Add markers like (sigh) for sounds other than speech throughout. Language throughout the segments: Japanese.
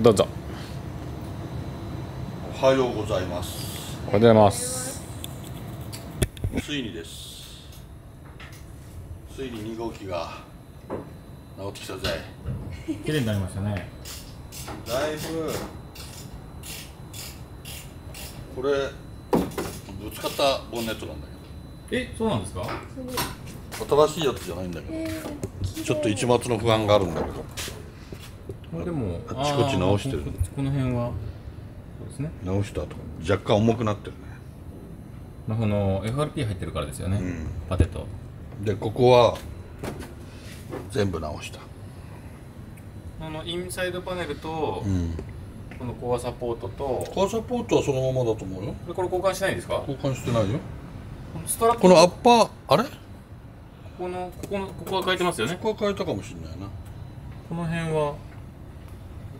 どうぞ。おはようございます。おはようございます。ついにです。ついに2号機が直ってきたぜ。綺麗になりましたね。だいぶこれぶつかったボンネットなんだえそうなんですか？けど新しいやつじゃないんだけど。ちょっと一末の不安があるんだけどでもあっちこっち直してるここの辺は。そうですね。直した後若干重くなってるね。まあこの FRP 入ってるからですよね、ん。パテと。でここは全部直した。あのインサイドパネルと、うん。このコアサポートとカーサポートはそのままだと思うよ。でこれ交換しないんですか？交換してないよ。このストラップこのアッパーあれ？ここのここのここは変えてますよね。ここは変えたかもしれないな。この辺は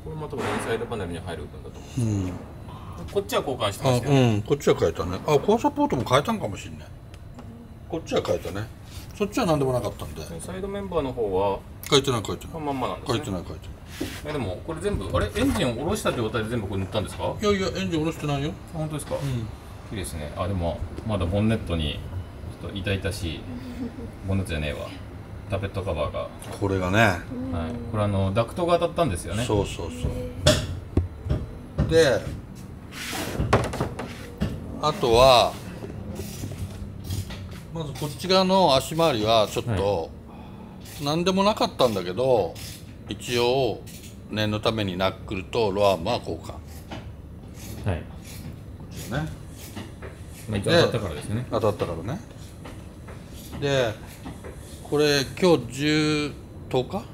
これまたインサイドパネルに入るんだと思うんうこっちは交換してあますよ、ね。うん。こっちは変えたね。あコアサポートも変えたんかもしれないこっちは変えたね。そっちは何でもなかったんで。サイドメンバーの方は変えてない変えてこない。のまんまなんですね。変えてない変えてえでもこれ全部あれエンジンを下ろした状態で全部これ塗ったんですか？ないいやいやエンジン下ろしてないよ。あ本当ですか、うん。いいですね。あでもまだボンネットにちょっと痛々しいボンネットじゃねえわタペットカバーが、はこれがね。い、これあのダクトが当たったんですよね。そうそうそう。であとはまずこっち側の足回りはちょっと、何でもなかったんだけど一応念のためにナックルとロアームは交換。はい、ですね。まあ、当たったからですよね当たったからね。でこれ今日10 10日、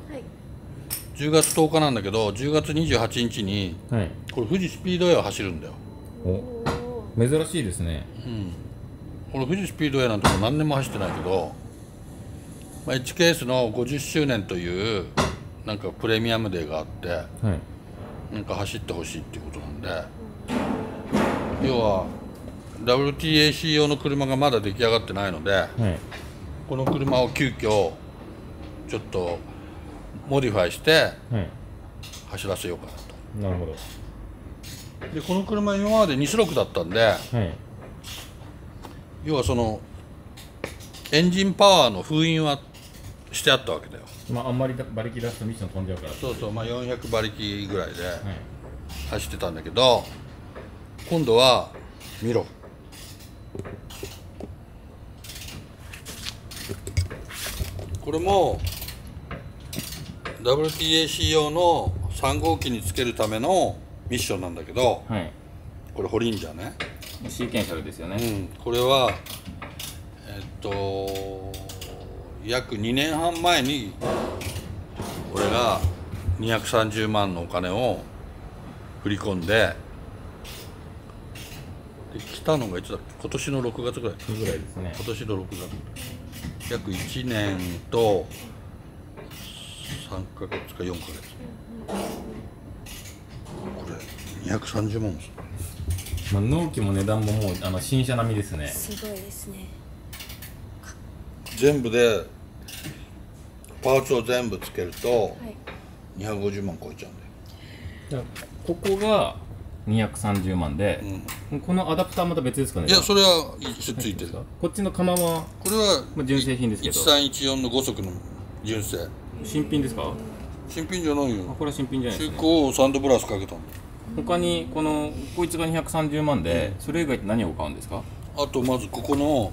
10月10日なんだけど10月28日にはい。これ富士スピードウェイを走るんだよ。お。珍しいですね。この富士スピードウェイなんてもう何年も走ってないけど、まあ、HKS の50周年というなんかプレミアムデーがあってはい。なんか走ってほしいっていうことなんで要は WTAC 用の車がまだ出来上がってないのではいこの車を急遽ちょっとモディファイしてはい。走らせようかななるほど。とでこの車今まで2種6だったんではい。要はそのエンジンパワーの封印はしてあったわけだよ。まああんまり馬力出すとミッション飛んじゃうから。そうそうまあ400馬力ぐらいではい。走ってたんだけど今度は見ろこれも WTAC 用の3号機につけるためのミッションなんだけどはい。これホリンジャーね。シーケンシャルですよね、うん。これはえっと約2年半前に俺が230万のお金を振り込んでで来たのがいつだっけ？今年の6月ぐらい。ぐらいですね。今年の6月約1年と3ヶ月か4ヶ月これ230万もするまあ、納期も値段ももうあの新車並みですねすごいですね。全部でパーツを全部つけるとはい。250万超えちゃうんだよだここが230万で、このアダプターまた別ですかね？いやそれはついてる。こっちの釜は、これはまあ、純正品ですけど。1314の5速の純正。新品ですか？新品じゃないあよこれは新品じゃないで中すね。古をサンドブラスかけたんだ他にこのこいつが230万で、それ以外って何を買うんですか？あとまずここの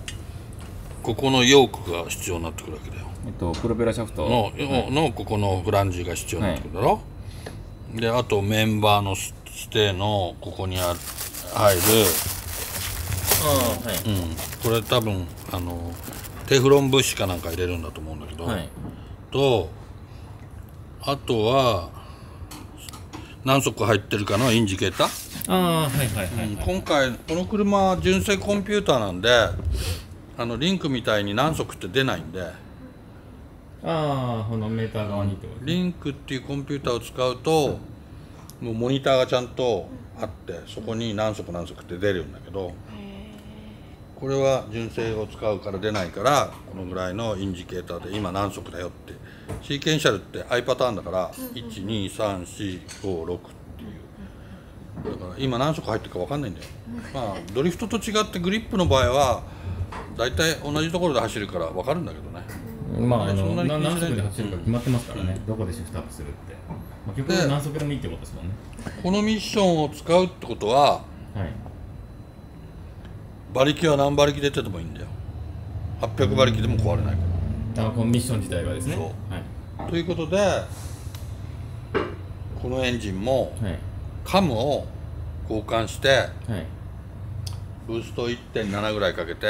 ここのヨークが必要になってくるわけだよ。えっとプロペラシャフト。の,、はいのここのフランジが必要になってくるだろ、であとメンバーのスステーのここにある入る。ああはい、うん、これ多分あのテフロンブッシュかなんか入れるんだと思うんだけど、はい。とあとは何足入ってるかのインジケーター、ああはいはいはい、うん今回この車は純正コンピューターなんであのリンクみたいに何足って出ないんで。ああこのメーター側にってことリンクっていうコンピューターを使うともうモニターがちゃんとあってそこに何足何足って出るんだけどこれは純正を使うから出ないからこのぐらいのインジケーターで今何足だよってシーケンシャルって I パターンだから12345っていう。だから今何色入ってるか分かんないんだよ。まあドリフトと違ってグリップの場合は大体同じところで走るから分かるんだけどね。まああの何速で走るか決まってますからね、どこでシフトアップするって、何速でもいいってことですもんね。このミッションを使うってことははい。馬力は何馬力出ててもいいんだよ。800馬力でも壊れないかあこのミッション自体がですね。そう。はい。らということでこのエンジンもはい。カムを交換してはい。ブースト1.7ぐらいかけて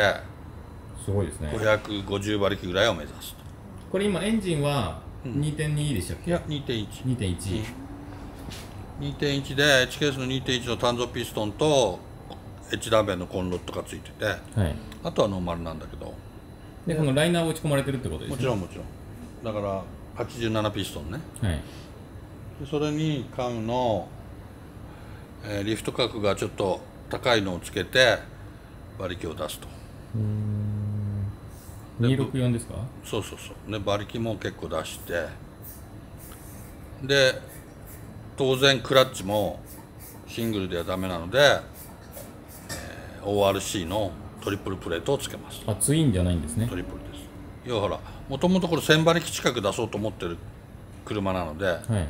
すごいですね。550馬力ぐらいを目指すと。これ今エンジンはうん2.2でしたっけ、いや2.1 2.1、2.1で HKS の2.1の単造ピストンと H ダーベンのコンロットがついてて。はい。あとはノーマルなんだけど。でこのライナーを打ち込まれてるってことですね。もちろんもちろん。だから87ピストンね。はい。でそれにカムの、えーリフト角がちょっと高いのをつけて馬力を出すと264ですか？そうそうそう。で馬力も結構出して。で当然クラッチもシングルではダメなので、えー ORC のトリプルプレートをつけます。あツインじゃないんですね。トリプルです。要はほらもともとこれ1000馬力近く出そうと思ってる車なのでやっはい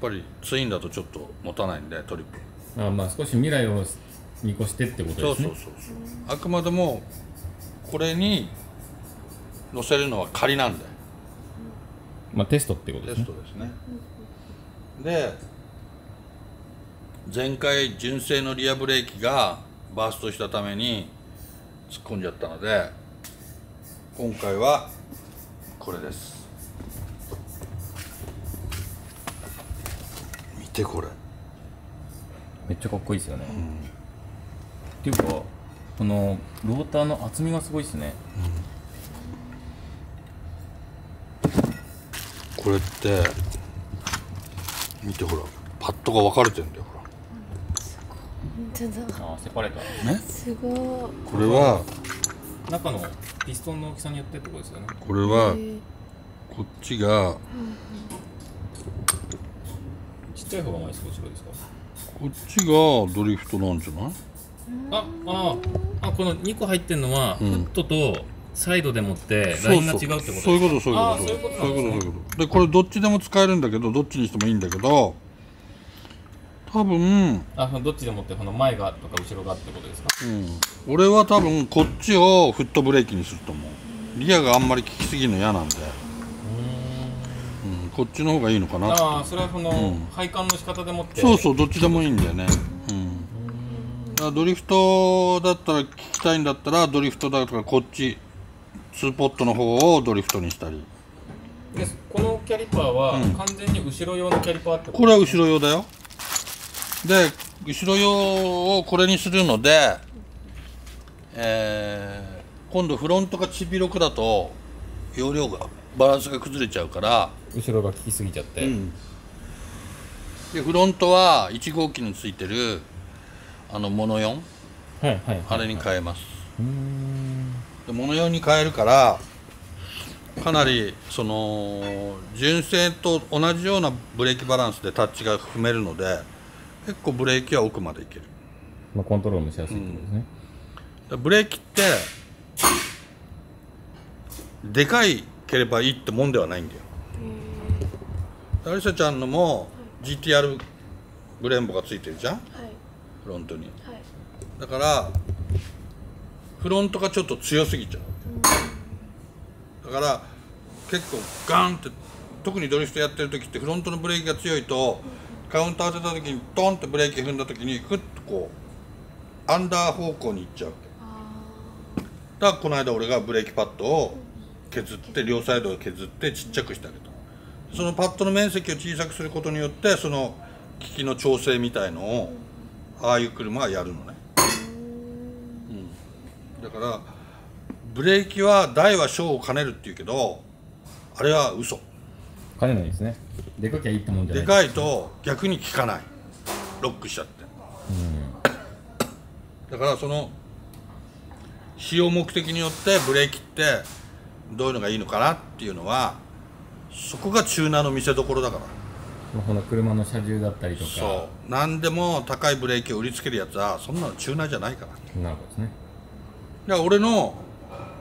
ぱりツインだとちょっと持たないんでトリプル。あまあ少し未来を見越してってことですね。そうそうそうそう。あくまでもこれに乗せるのは仮なんでまあテストってことでテすね。ストですね。で前回純正のリアブレーキがバーストしたために突っ込んじゃったので今回はこれです。見てこれ。めっちゃかっこいいですよね、っていうかこのローターの厚みがすごいですねこれって見てほらパッドが分かれてるんだよほ本当だ。あセパレーターらね？すごい。これは中のピストンの大きさによってってことですよね。これはこっちがちっちゃい方が前少し後ろですか？こっちがドリフトなんじゃない？あああこの2個入ってるのは、うん。フットとサイドでもってラインが違うってことですそういうことそういうこと。そういうことなんですね。そういうことそういうこと。でこれどっちでも使えるんだけどどっちにしてもいいんだけど多分、あどっちでもってこの前がとか後ろがってことですか？うん、俺は多分こっちをフットブレーキにすると思う。リアがあんまり効きすぎるの嫌なんで、うん、こっちの方がいいのかなああそれはその、うん。配管の仕方でもって。そうそうどっちでもいいんだよね。ドリフトだったら聞きたいんだったらドリフトだからこっち2ポットの方をドリフトにしたり。でこのキャリパーはうん。完全に後ろ用のキャリパーってことこれは後ろ用だよ。で後ろ用をこれにするので、えー今度フロントがちびろくだと容量がバランスが崩れちゃうから、後ろが効きすぎちゃって、でフロントは1号機についてるあのモノ4はいはいはいあれに変えます、でモノ4に変えるからかなりその純正と同じようなブレーキバランスでタッチが踏めるので結構ブレーキは奥までいける。まあ、コントロールもしやすいってことですね、でブレーキってでかいければいいってもんではないんだよ。アリサちゃんのも GTR ブレンボがついてるじゃん？はい。フロントに。はい。だからフロントがちょっと強すぎちゃう。だから結構ガンって特にドリフトやってる時ってフロントのブレーキが強いとカウンター当てた時にトンってブレーキ踏んだ時にふっとこうアンダー方向に行っちゃうあだからこの間俺がブレーキパッドを削って両サイドを削ってちっちゃくしてあげたそのパッドの面積を小さくすることによってその機器の調整みたいのをああいう車はやるのね、うん、だからブレーキは大は小を兼ねるっていうけどあれは嘘。兼ねないですね。でかきゃいいってもんじゃない。でかいと逆に効かない。ロックしちゃって。だからその使用目的によってブレーキってどういうのがいいのかなっていうのはそこがチューナーの見せ所だから。まあこの車の車重だったりとか。そう。何でも高いブレーキを売りつけるやつはそんなのチューナーじゃないから。なるほどですねだから俺の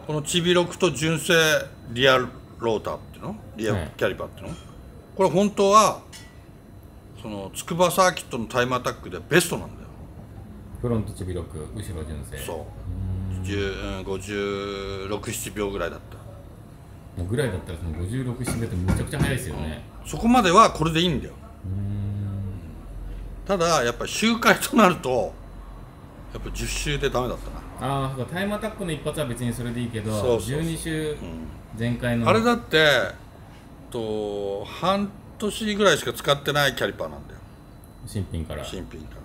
このチビロクと純正リアルローターっていうの？リアはいルキャリパーっていうの、これ本当はその筑波サーキットのタイムアタックでベストなんだよ。フロントチビロク後ろ純正。そう。10 567秒ぐらいだった。もうぐらいだったらその56シメってめちゃくちゃ速いですよね。そこまではこれでいいんだよ。うん。ただやっぱり周回となるとやっぱ10周でダメだったなああタイムアタックの一発は別にそれでいいけどそうそうそう。12周うん全開のあれだってと半年ぐらいしか使ってないキャリパーなんだよ。新品から。はい新品か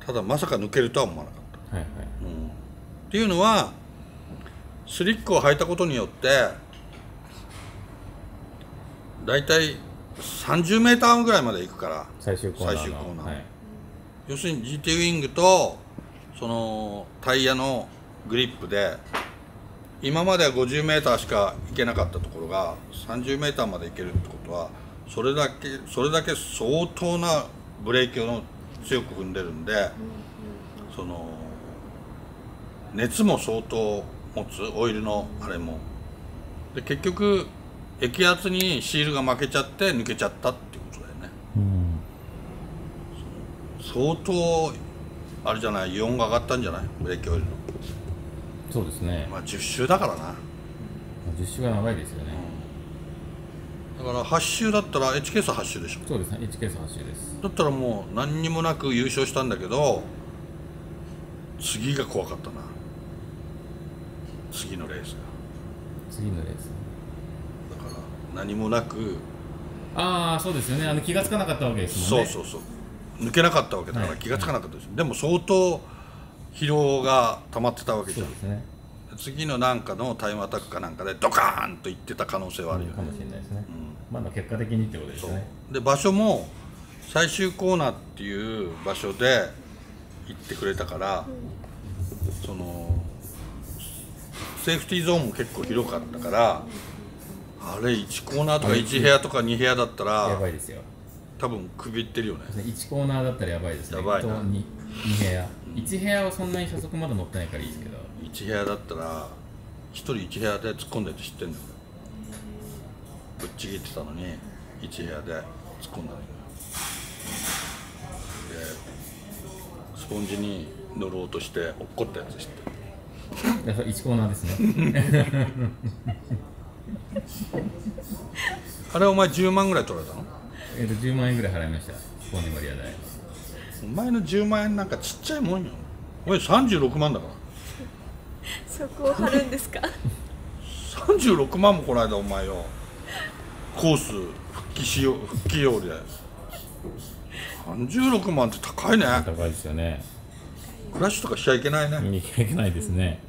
ら。ただまさか抜けるとは思わなかった、はいうん、っていうのはスリックを履いたことによってだいたい30メーターぐらいまで行くから。最終コーナーの。最終コーナー。はい、要するに GT ウィングとそのタイヤのグリップで今までは 50m しか行けなかったところが 30m まで行けるってことはそれだけそれだけ相当なブレーキを強く踏んでるんでその熱も相当持つオイルのあれも。で結局液圧にシールが負けちゃって抜けちゃったっていうことだよね。うん。相当あれじゃないイオンが上がったんじゃない？ブレーキオイルの。そうですね、まあ10周だからな。10周が長いですよね、だから8周だったら HK 差8周でしょ。そうですね。1ケース8周です。だったらもう何にもなく優勝したんだけど次が怖かったな。次のレースが。次のレース。だから何もなく。ああそうですよね。あの気がつかなかったわけですもんね。そうそうそう抜けなかったわけだかはい。ら気がつかなかったです、でも相当疲労が溜まってたわけじゃん。ね。次のなんかのタイムアタックかなんかでドカーンといってた可能性はあるよね、かもしれないですね、うん。まだ結果的にってことですね。で場所も最終コーナーっていう場所で行ってくれたから、そのセーフティーゾーンも結構広かったからあれ1コーナーとか1部屋とか2部屋だったやらばいですよ多分首いってるよね。1コーナーだったらやばいですね。やばいな。と 2, 2部屋。1部屋はそんなに車速まだ乗ってないからいいですけど。1部屋だったら1人1部屋で突っ込んでって知ってんだよ。ぶっちぎってたのに1部屋で突っ込んだのよ。でスポンジに乗ろうとして落っこったやつ知ってる？いやそれ1コーナーですね。(laughs) あれお前10万ぐらい取られたの？えっと10万円ぐらい払いました。コーリア代お前の10万円なんかちっちゃいもんよ。俺36万だから。そこを張るんですか？36万もこの間お前よ。コース復帰しよう復帰用で。36万って高いね。高いですよね。クラッシュとかしちゃいけないね、いけないですね。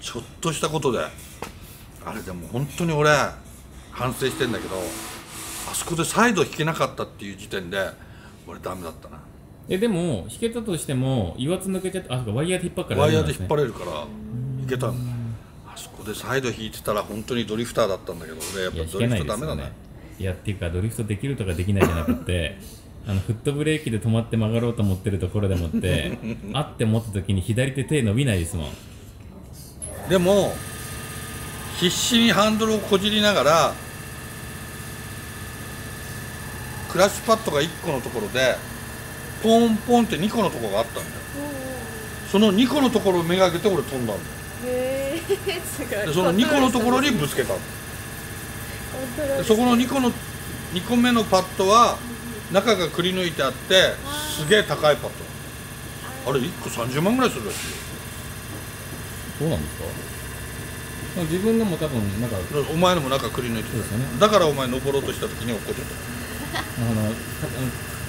ちょっとしたことで。あれでも本当に俺反省してんだけどあそこでサイド引けなかったっていう時点で俺ダメだったな。えでも引けたとしても油圧抜けちゃってあそうかワイヤーで引っ張っからワイヤーで引っ張れれるからいけたの。あそこでサイド引いてたら本当にドリフターだったんだけど俺やっぱドリフトダメだねいやっていうかドリフトできるとかできないじゃなくて (laughs) あのフットブレーキで止まって曲がろうと思ってるところでもって (laughs) あって持った時に左手手伸びないですもん。でも必死にハンドルをこじりながらクラッシュパッドが1個のところでポンポンって2個のところがあったんだよ。その2個のところをめがけて俺飛んだんだよ。へえすごい。でその2個のところにぶつけた。でそこの2個の2個目のパッドは中がくり抜いてあってすげえ高いパッド。あれ1個30万ぐらいするらしいよ。そうなんですか？自分のも多分なんかでお前のも中くり抜いてそうですよね。ただからお前登ろうとした時に落っこっちゃった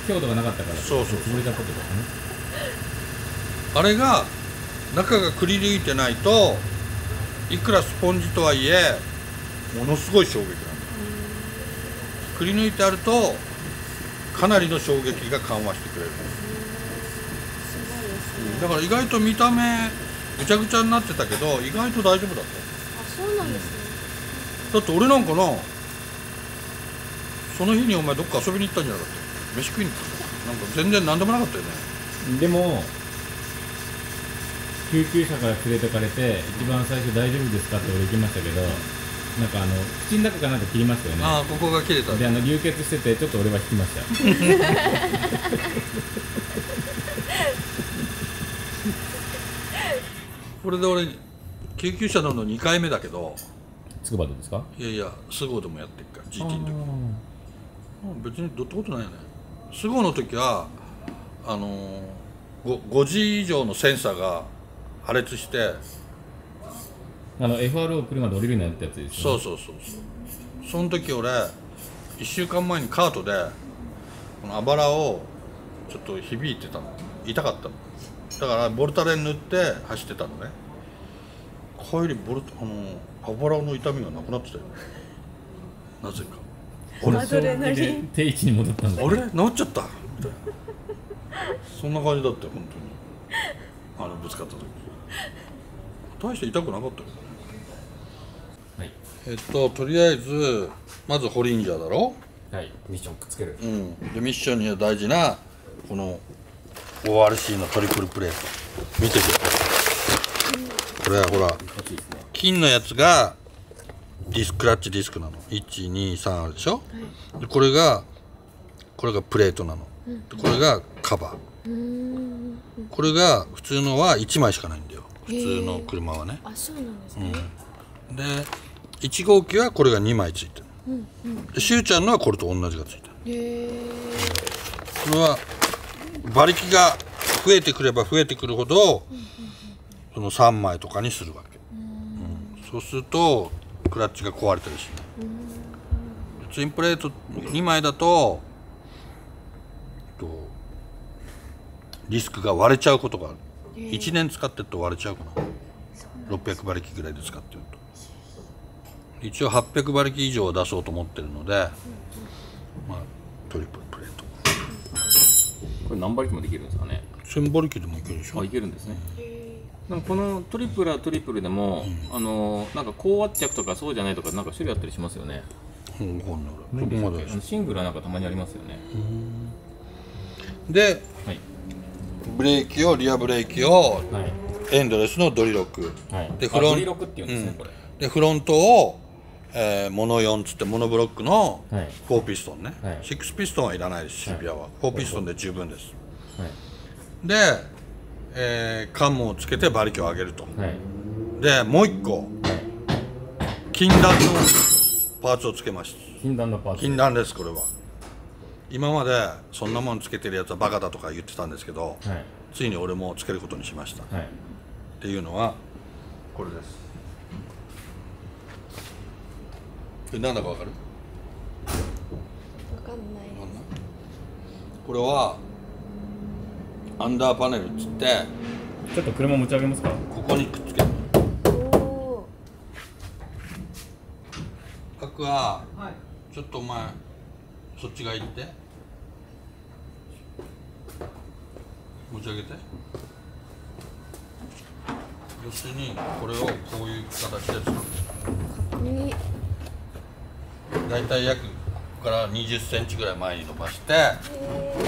強度がなかったからそうそう潰れたことですね。あれが中がくり抜いてないといくらスポンジとはいえものすごい衝撃なんだよ。くり抜いてあるとかなりの衝撃が緩和してくれる。すごいですね。だから意外と見た目ぐちゃぐちゃになってたけど意外と大丈夫だっあそうなんですね。ただって俺なんかなその日にお前どっか遊びに行ったんじゃなかった？飯食いに行ったなんか全然何でもなかったよね。でも救急車から連れてかれて一番最初大丈夫ですかって俺行きましたけどなんかあの口の中かなんか切りましたよね。ああここが切れた。であの流血しててちょっと俺は引きました。(laughs) これで俺救急車乗るの2回目だけど。筑波どうですか？いやいやスゴでもやってっから GT の時。あ別にどったことないよね。スゴの時はあのー、5, 時以上のセンサーが破裂してーあの FRO 車で降りるなってやつですよ、ね、そうそうそうそう。その時俺1週間前にカートでこのあばらをちょっと響いてたの。痛かったの。だからボルタレン塗って走ってたのね。帰りボルタあのあばらの痛みがなくなってたよ。なぜかこれアドレナリン定位置に戻ったんだあれ？治っちゃった？みたいなそんな感じだったよ本当に。あのぶつかった時。大して痛くなかったよ。はい、えっととりあえずまずホリンジャーだろ？はい、ミッションくっつける。うん。でミッションには大事なこの ORC のトリプルプレー。ト見てくれこれはほら金のやつがディスクラッチディスクなの。123あるでしょ、でこれがこれがプレートなの、でこれがカバー。これが普通のは1枚しかないんだよ。普通の車はね。あそうなんですね、で1号機はこれが2枚ついてる。でしゅうちゃんのはこれと同じがついてる。へえこれは馬力が増えてくれば増えてくるほどその3枚とかにするわけ、うん。そうするとクラッチが壊れたりし。ツインプレート2枚だとえっとディスクが割れちゃうことがある。1年使ってると割れちゃうかな。600馬力ぐらいで使ってると。一応800馬力以上を出そうと思ってるのでまあトリプルプレート。これ何馬力もできるんですかね。1000馬力でもいけるでしょ。あいけるんですねなんかこのトリプルはトリプルでも、あのなんか高圧着とかそうじゃないとかなんか種類あったりしますよね。うん、わかんなシングルはなんかたまにありますよね、ではい。ブレーキをリアブレーキをはい。エンドレスのドリロック。はい。でフロンあドリロックっていうんですね、うん。これ。でフロントを、えーモノ4つってモノブロックのはい。4ピストンね、はい。6ピストンはいらないですシビアは、4ピストンで十分です。はい。で、えー、カムをつけて馬力を上げると。はい。でもう一個。禁断のパーツをつけました。禁断のパーツ。禁断ですこれは。今までそんなもんつけてるやつはバカだとか言ってたんですけど、はい。ついに俺もつけることにしました。っはい。ていうのはこれです。これ何だかわかる？わかんないわかんない？これはアンダーパネルっつってちょっと車持ち上げますか？ここにくっつける。おおパクはちょっとお前そっちが行って。持ち上げて。要するにこれをこういう形で作るかっこいい。大体約ここから2 0センチぐらい前に伸ばして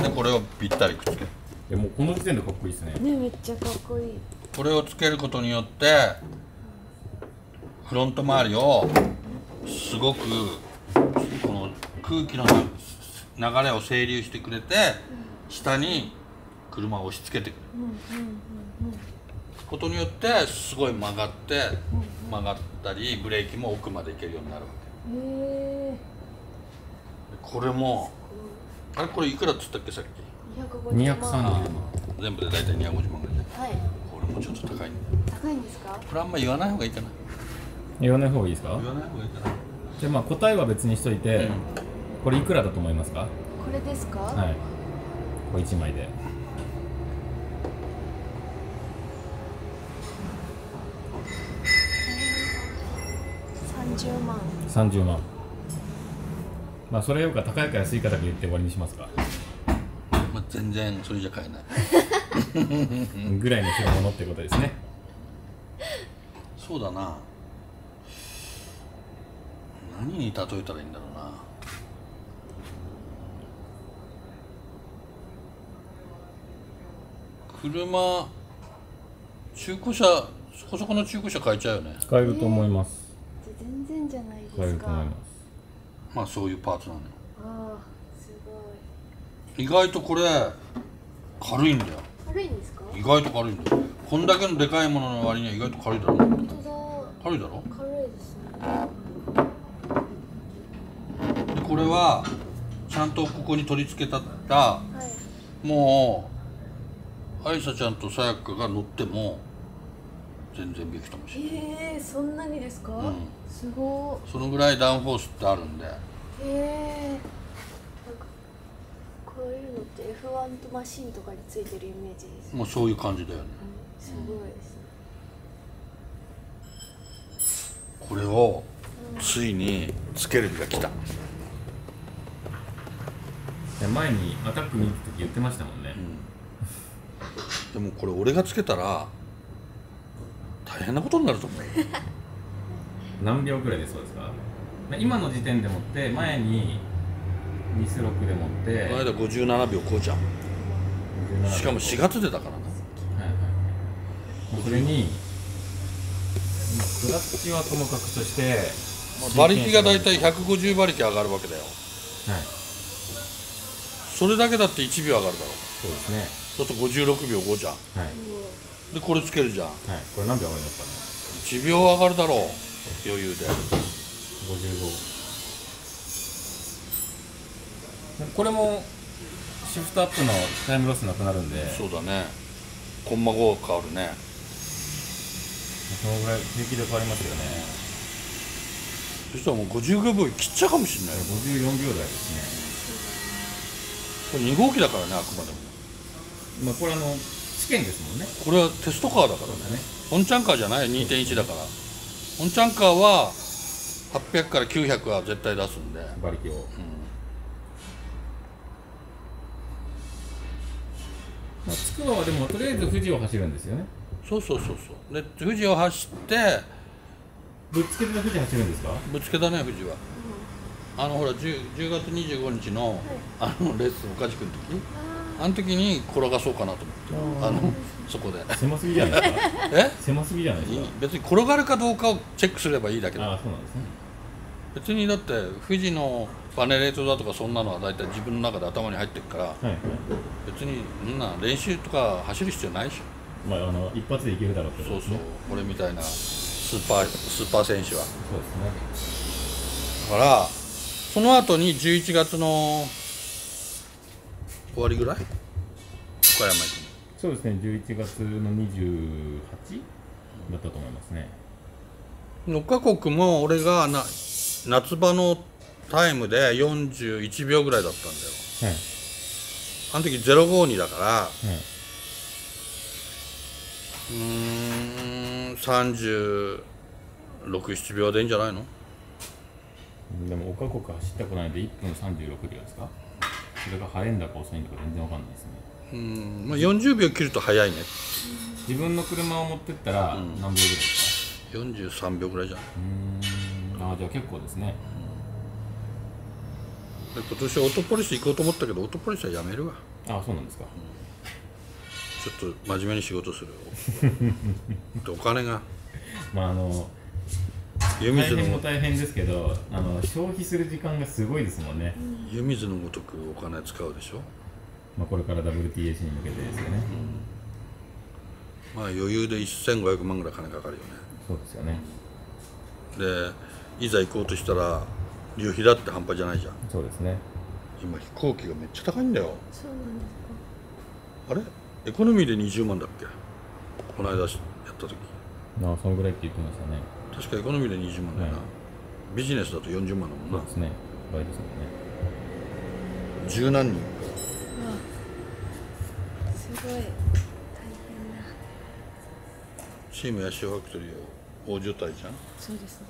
でこれをぴったりくっつけるいやもうこの時点でかっこいいですね。ねめっちゃかっこいい。これをつけることによってフロント周りをすごくこの空気の流れを整流してくれて下に車を押し付けてくれる。ことによってすごい曲がって曲がったりブレーキも奥まで行けるようになるわけ。へえこれもあれこれいくらっつったっけさっき？250 230万。万。全部で大体250万ぐらいね。はい。これもちょっと高い高いんですか？これあんま言わない方がいいかな。言わない方がいいですか？言わない方がいいかな。じゃあまあ答えは別にしといて、これいくらだと思いますか？これですか、はい。これ1枚で。30万。30万。まあそれよりか高いか安いかだけ言って終わりにしますか。まあ、全然それじゃ買えない。(laughs) ぐらいの品物ってことですね。そうだな。何に例えたらいいんだろうな。車中古車そこそこの中古車買えちゃうよね。買えると思います、えー、全然じゃないですか。まあそういうパーツなのよ。意外とこれ軽いんだよ。軽いんですか？意外と軽いんだよ。こんだけのでかいものの割には意外と軽いだろ。軽いだ。ろだ軽いですねでこれはちゃんとここに取り付けたらはい。もう愛さちゃんとさやかが乗っても全然びくともしれない。えー、そんなにですか、ん。すご。そのぐらいダウンフォースってあるんで。いえー、なんかこういうのって F1 とマシンとかについてるイメージです、もうそういう感じだよね。うん、すごいです。ねこれをついにつける日が来た。で前にアタック見た時言ってましたもんね、でもこれ俺がつけたら大変なことになると思う (laughs) 何秒くらいでそうですか？今の時点でもって前にミスロックでもって。この間57秒こうじゃん。17しかも4月でだからな。はいはいはい。それにクラッチはともかくとして馬力がだいたい150馬力上がるわけだよ。はい。それだけだって1秒上がるだろ。そうですね。だと56秒5じゃん。はい、でこれつけるじゃん。はい、これ何秒上がります1秒上がるだろう。余裕で。かね55これもシフトアップのタイムロスなくなるんで。そうだね。コンマ5変わるね。そのぐらい平気で変わりますよね。そしたらもう55秒切っちゃうかもしれないよ。54秒台ですこれ2号機だからねあくまでも。ねまあこれあの試験ですもんね。これはテストカーだからね。本チャンカーじゃない2.1だから。本チャンカーは800から900は絶対出すんで。馬力を、まあ、つくばはでもとりあえず富士を走るんですよね。そうそうそうそう。で富士を走ってぶっつけて富士走るんですか？ぶつけだね富士は。あのほら 10, 10月25日のあのレッスン岡地君の時あの時に転がそうかなと思ってあのそこで。狭すぎじゃないですか？(laughs) え？狭すぎじゃないですいい。か別に転がるかどうかをチェックすればいいだけだ。ああそうなんですね。別にだって富士のバネレートだとかそんなのは大体自分の中で頭に入ってるからはいはい。別にそんな練習とか走る必要ないでしまああの一発でいけるだろうってょそうそう。俺みたいなスーパースーパー選手は。そうですね。だからその後に11月の終わりぐらい？岡山行くそうですね。11月の28だったと思いますね。の6カ国も俺がな夏場のタイムで41秒ぐらいだったんだよ。はいあの時052だからはい、うーん367秒でいいんじゃないの？でも岡国走ったことないんで1分36秒ですか？それが速いんだか遅いんだか全然わかんないですね。うん、まあ、40秒切ると早いね。自分の車を持ってったら何秒ぐらいですか？43秒ぐらいじゃない？ああじゃあ結構ですね。で今年オートポリス行こうと思ったけどオートポリスはやめるわ。ああそうなんですか。ちょっと真面目に仕事する (laughs) でお金が。まああの湯水大変もの大変ですけどあの消費する時間がすごいですもんね、湯水のごとくお金使うでしょ。まあ、これから WTAC に向けてですよね、まあ余裕で1500万ぐらい金かかるよね。そうですよね。でいざ行こうとしたら旅費だって半端じゃないじゃん。そうですね。今飛行機がめっちゃ高いんだよ。そうなんですあれ？エコノミーで20万だっけ？この間やった時。ああそのぐらいって言ってましたね。確かエコノミーで20万だよな、はい。ビジネスだと40万だもんな。そうですね。倍ですもんね。十何人。かすごい。大変なチームヤシオファクトリー大所帯じゃん？そうですね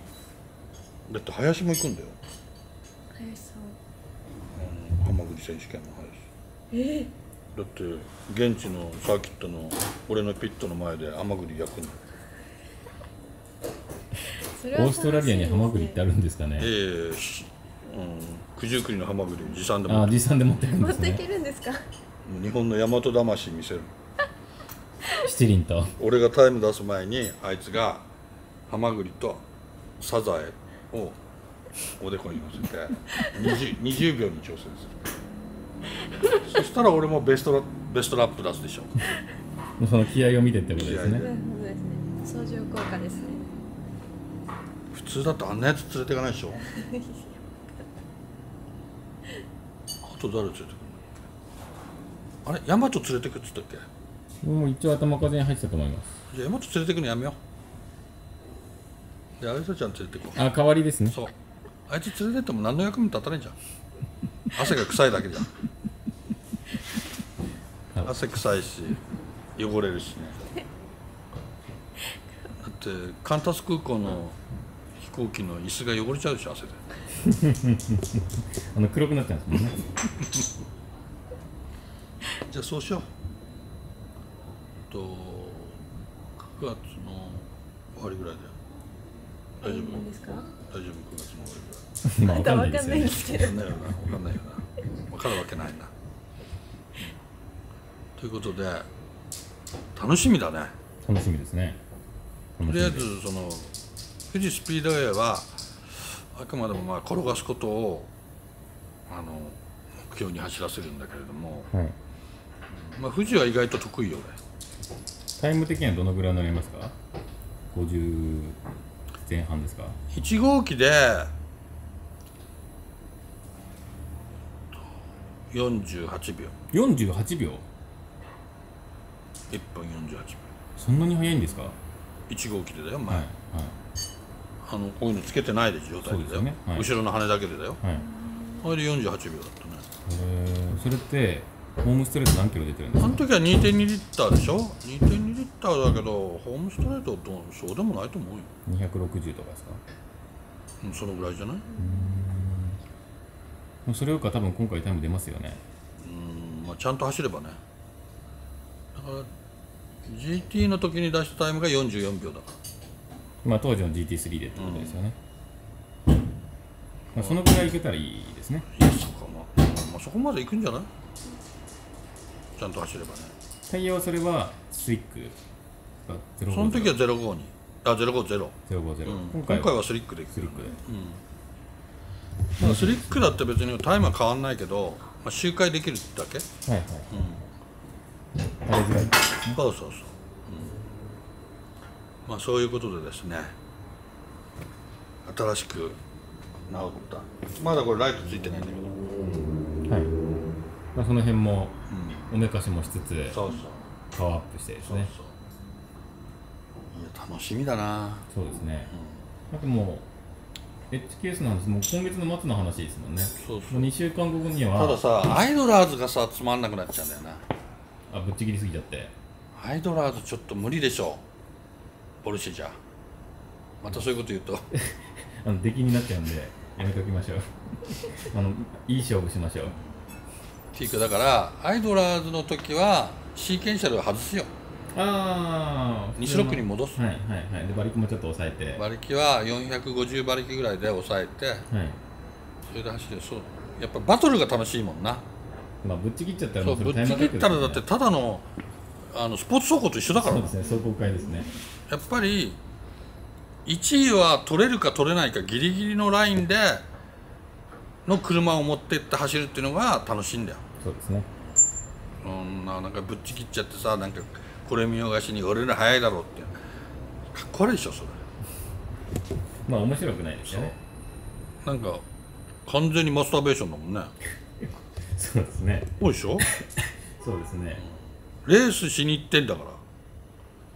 だって林も行くんだよ。林さん。あの浜口選手権の林えだって現地のサーキットの俺のピットの前で甘栗焼くんだオーストラリアにハマグリってあるるんですかね、ええしうん、九十九里のハマグリ持参でもああ持参で持ってるん持ですね。っていけるんですか？日本の大和魂見せる。七輪と。俺がタイム出す前にあいつがハマグリとサザエをおでこに乗せて 20, 20秒に挑戦する。そしたら俺もベストラベストラップ出すでしょ。その気合を見てってことですね。相乗効果ですね。普通だとあんなやつ連れていかないでしょ。あと誰連れてくる？のあれ？ヤマト連れてくっつったっけ？もう一応頭数に入ってたと思います。じゃあヤマト連れてくのやめようであいつちゃん連れてこう。あ代わりですね。そう。あいつ連れてっても何の役に立たないじゃん。汗が臭いだけじゃん。はい。汗臭いし汚れるしね。だってカンタス空港の飛行機の椅子が汚れちゃうでしょ汗で。(laughs) あの黒くなっちゃうんですもんね。(laughs) じゃあそうしよう。と9月の終わりぐらいだよ大丈夫。ですか大丈夫。9月の終わりぐらいまあわかんないですけど。分かんないよな。分かんないよな。分かるわけないな。ということで楽しみだね。楽しみですね。とりあえずその富士スピードウェイはあくまでもまあ転がすことをあの目標に走らせるんだけれども、はい。まあ、富士は意外と得意よタイム的にはどのぐらい乗れますか？50前半ですか？俺1号機で48秒。48秒？1分48秒。そんなに速いんですか？は1号機でだよい前、はいあのこういうのつけてないで状態でだよ。ね。はい。後ろの羽だけでだよ。はい。あれで48秒だったねへー。それってホームストレート何キロ出てるんですか？あの時は2.2リッターでしょ？2.2リッターだけどホームストレートとそうでもないと思うよ、260とかですか？うん、そのぐらいじゃない？それよりか多分今回タイム出ますよね。うん、まあ、ちゃんと走ればね。だから GT の時に出したタイムが44秒だ。からまあ当時の GT3 でってことですよね、まあ、そのぐらいいけたらいいですね。いやそこま、まあ、そこまで行くんじゃない？ちゃんと走ればね。タイヤはそれはスイック。が050その時は05に。あ050、050、うん、今回は今回はスリックで行くスリックで。まあ、スリックだって別にタイムは変わんないけど、まあ、周回できるだけ、はいはいうん、そうそうそう、うん、まあそういうことでですね。新しく直った。まだこれライトついてないんだけど、はい、まあ、その辺もうん、おめかしもしつつそうそう。パワーアップしてですそうねそう。いや楽しみだな、そうですね。あともう HKS の話もう今月の末の話ですもんね。そうそう。もう2週間後にはたださアイドラーズがさつまんなくなっちゃうんだよな。あぶっちぎりすぎちゃって。アイドラーズちょっと無理でしょ。ポルシェじゃ。またそういうこと言うと。(laughs) あの出来になっちゃうんでやめときましょう。(laughs) あのいい勝負しましょう。っていうかだからアイドラーズの時はシーケンシャルは外すよああ26に戻す。はいはいはい。で馬力もちょっと抑えて。馬力は450馬力ぐらいで抑えて。はい。それで走る。そう。やっぱバトルが楽しいもんな。まあぶっちぎっちゃったらそうぶっちぎったらだってただのあのスポーツ走行と一緒だから。そうですね。壮行会ですね。やっぱり1位は取れるか取れないかギリギリのラインでの車を持ってって走るっていうのが楽しいんだよ。そうですね。うんななんかぶっちぎっちゃってさなんかこれ見よがしに俺ら速いだろうって。かっこ悪いでしょそれ。まあ面白くないですよね。なんか完全にマスターベーションだもんね。(laughs) そうですね。そうでしょ？(laughs) そうですね。レースしに行ってんだか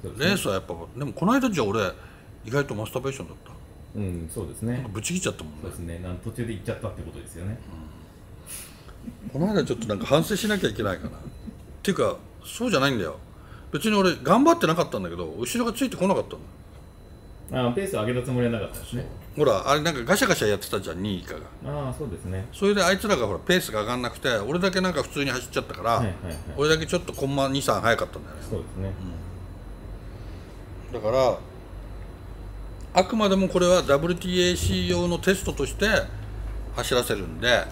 ら。ね。レースはやっぱでもこの間じゃ俺意外とマスターベーションだった。うんそうですね。ぶっちぎっちゃったもんね。そうですね。なん途中で行っちゃったってことですよね。この間ちょっとなんか反省しなきゃいけないかな。っていうかそうじゃないんだよ別に俺頑張ってなかったんだけど後ろがついてこなかったんだ。あペース上げたつもりはなかったですね。ほらあれなんかガシャガシャやってたじゃん2位以下が。ああそうですね。それであいつらがほらペースが上がんなくて俺だけなんか普通に走っちゃったから、はいはいはい。俺だけちょっとコンマ23早かったんだよね。そうですね。だからあくまでもこれは WTAC 用のテストとして走らせるんで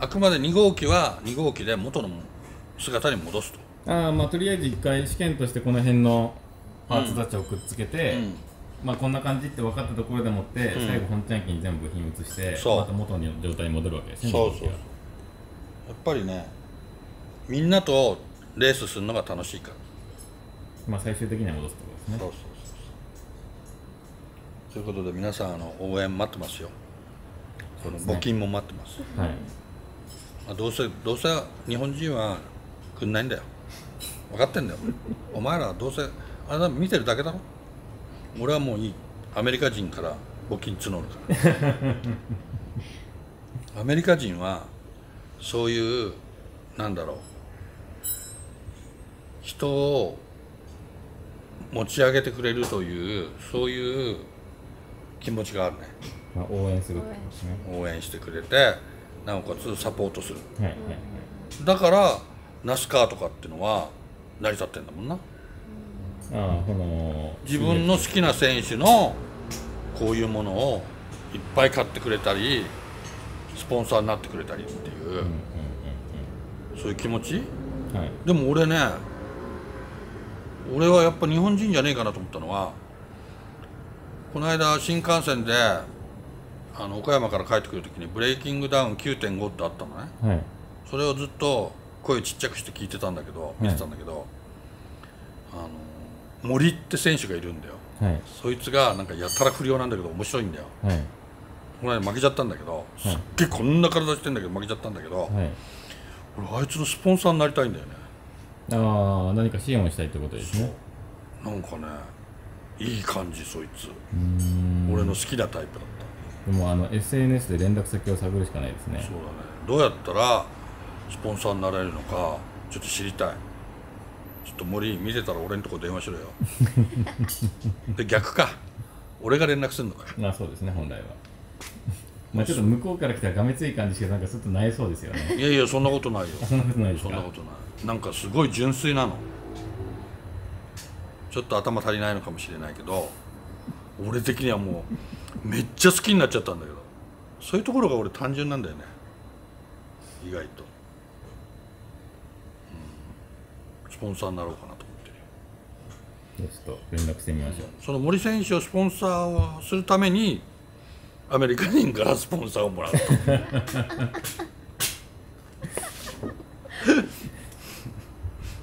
あくまで2号機は2号機で元の姿に戻すとああまあとりあえず一回試験としてこの辺のパーツたちをくっつけて、うん。まあこんな感じって分かったところでもって、うん。最後本ちゃん機に全部部品移してまた元の状態に戻るわけですねそうそう。やっぱりねみんなとレースするのが楽しいから。まあ最終的には戻すってことですね。そうそうそうそう。ということで皆さんあの応援待ってますよ。この募金も待ってます。はい。まあ、どうせどうせ日本人はくんないんだよ分かってんだよ。お前らはどうせあれだ見てるだけだろ。俺はもういい。アメリカ人から募金募るから。(laughs) アメリカ人はそういうなんだろう。人を持ち上げてくれるというそういう気持ちがあるね。まあ、応援するね。応援してくれてなおかつサポートする。はいはいだからナスカーとかっていうのは成り立ってんだもんな。はいああこの自分の好きな選手のこういうものをいっぱい買ってくれたりスポンサーになってくれたりっていう、そういう気持ち？うんはい。でも俺ね俺はやっぱ日本人じゃねえかなと思ったのはこの間新幹線であの岡山から帰ってくる時にブレイキングダウン9.5ってあったのね。はい。それをずっと声ちっちゃくして聞いてたんだけど見てたんだけど、あの森って選手がいるんだよ。はい。そいつがなんかやたら不良なんだけど面白いんだよ。はい。この間負けちゃったんだけどすっげえこんな体してんだけど負けちゃったんだけど、はい。俺あいつのスポンサーになりたいんだよね。ああ何か支援をしたいってことですね。なんかねいい感じそいつ。俺の好きなタイプだっでもあの SNS で連絡先を探るしかないですね。たそうだね。どうやったらスポンサーになれるのかちょっと知りたい。ちょっと森見てたら俺のとこ電話しろよ。(laughs) で逆か。俺が連絡するのかよ。まあそうですね本来は。(laughs) まあちょっと向こうから来たらがめつい感じしてなんかちょっとなえそうですよね。いやいやそんなことないよ。あ (laughs) そんなことないですか？そんなことない。なんかすごい純粋なの。ちょっと頭足りないのかもしれないけど俺的にはもうめっちゃ好きになっちゃったんだけど。そういうところが俺単純なんだよね。意外と、うん、スポンサーになろうかなと思って。るよちょっと連絡してみましょう。その森選手をスポンサーをするためにアメリカ人からスポンサーをもらうと。も (laughs)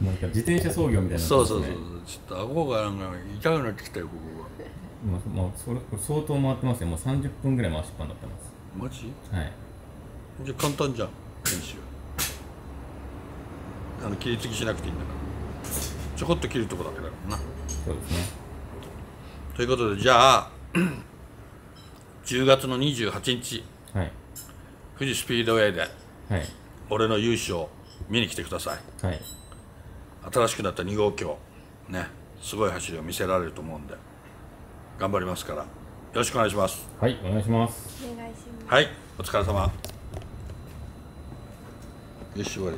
うなんか自転車操業みたいなそうそうそうう。ちょっと顎がなんか痛くなってきたよここもうもうそれ相当回ってますよもう30分ぐらい回しっぱになってます。がマジ？はい。じゃあ簡単じゃん練習。あの切り継ぎしなくていいんだからちょこっと切るとこだけだからな。そうですね。ということでじゃあ (clears throat) 10月の28日はい。富士スピードウェイではい。俺の優勝を見に来てください。はい。新しくなった2号橋ねすごい走りを見せられると思うんで頑張りますからよろしくお願いします。はいお願いします。お願いします。はいお疲れ様。よし終わり